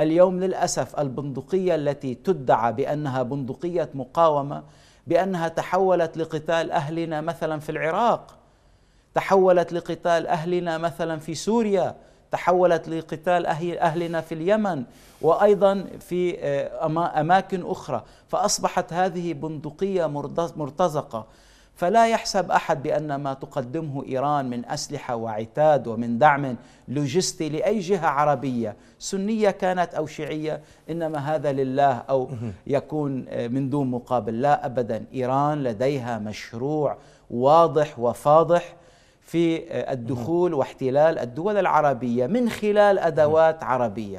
اليوم للأسف البندقية التي تدعى بأنها بندقية مقاومة بأنها تحولت لقتال أهلنا مثلا في العراق تحولت لقتال أهلنا مثلا في سوريا تحولت لقتال أهلنا في اليمن وأيضا في آه، أماكن أخرى. فأصبحت هذه بندقية مرتزقة. فلا يحسب أحد بأن ما تقدمه إيران من أسلحة وعتاد ومن دعم لوجستي لأي جهة عربية سنية كانت أو شيعية إنما هذا لله أو يكون آه، من دون مقابل. لا ابدا. إيران لديها مشروع واضح وفاضح في الدخول واحتلال الدول العربية من خلال أدوات عربية.